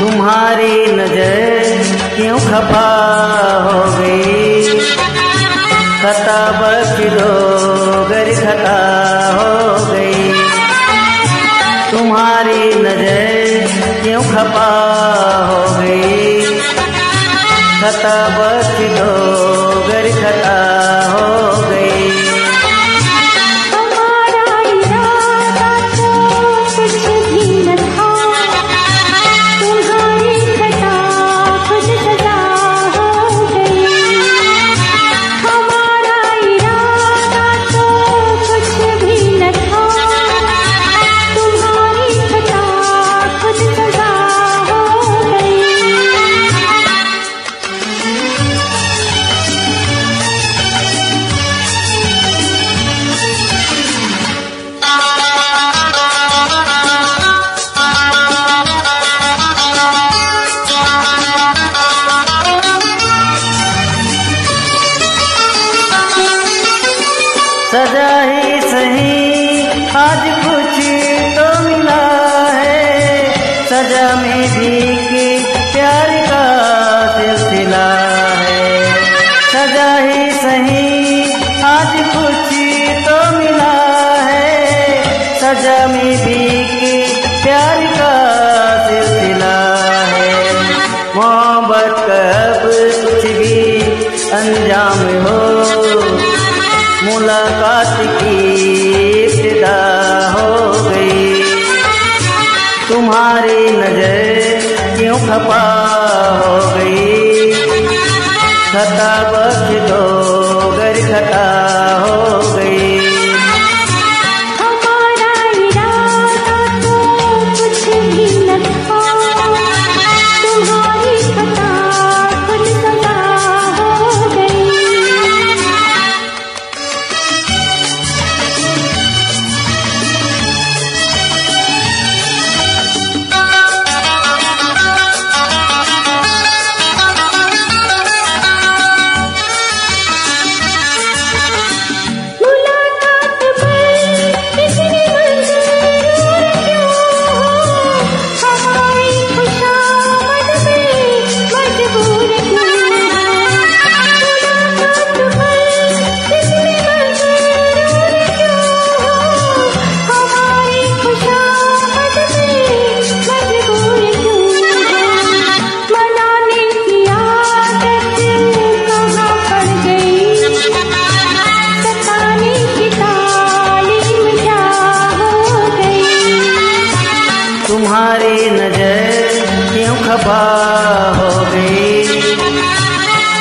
तुम्हारी नज़र क्यों खपा हो गई? खता दो गर खता हो गई। तुम्हारी नज़र क्यों खपा हो गई? खता बख्श सजा ही सही। आज कुछ तो मिला है। सजा में भी कि प्यार का सिलसिला है। सजा ही सही। आज कुछ तो मिला है। सजा में भी कि प्यार का सिलसिला है। मोहब्बत कब कुछ भी अंजाम हो। मुलाकात की इब्तदा हो गई। तुम्हारी नज़र क्यों खपा हो गई? खता बख्श दो गर खता हो गई।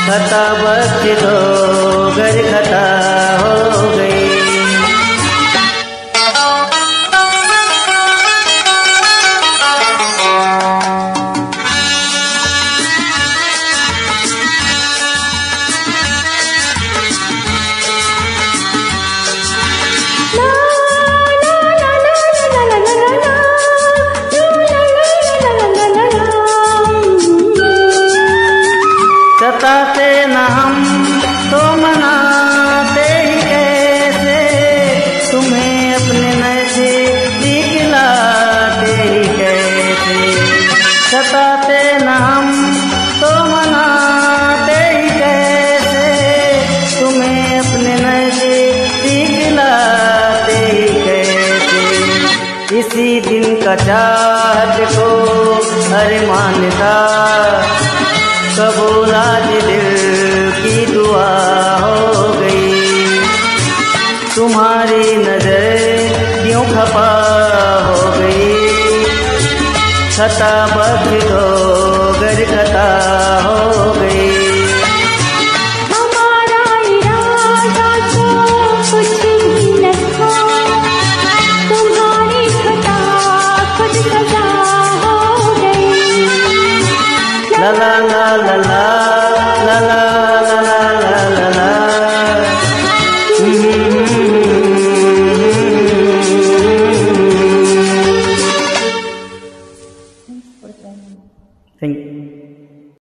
खता बख्श दो गर खता हो गई। का चाहत को अरमान था कबूल दिल की दुआ हो गई। तुम्हारी नज़र क्यों खपा हो गई? खता बद दो गर कथा हो गई। la la la la la la